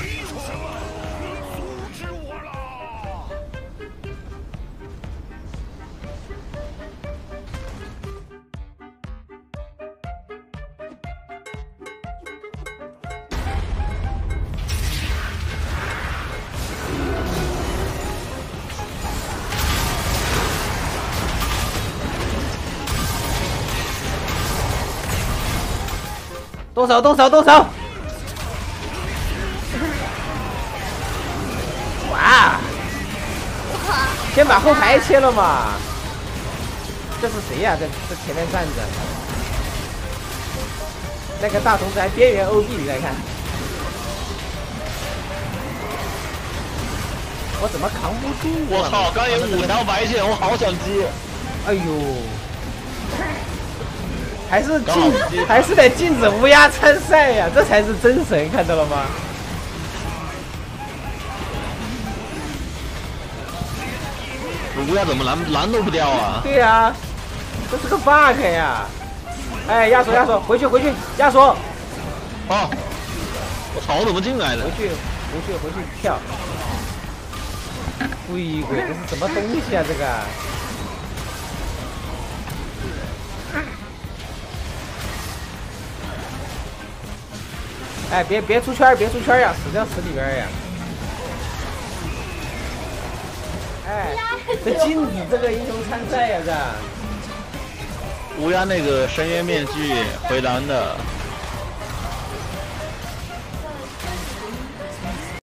没有什么能阻止我了动手动手动手！先把后排切了嘛！这是谁呀？在在前面站着，那个大虫子还边缘 OB，你来看，我怎么扛不住？我靠！刚有五条白线，我好想接。哎呦！还是禁，还是得禁止乌鸦参赛呀，这才是真神，看到了吗？乌鸦怎么拦拦都不掉啊？对呀，这是个 bug 呀！哎，亚索亚索，回去回去，亚索。哦，我操，我怎么进来的？回去回去回去跳。鬼鬼，这是什么东西啊？这个？哎，别别出圈别出圈呀，死掉死里边呀！哎，这禁止这个英雄参赛呀，这。乌鸦那个深渊面具回蓝的。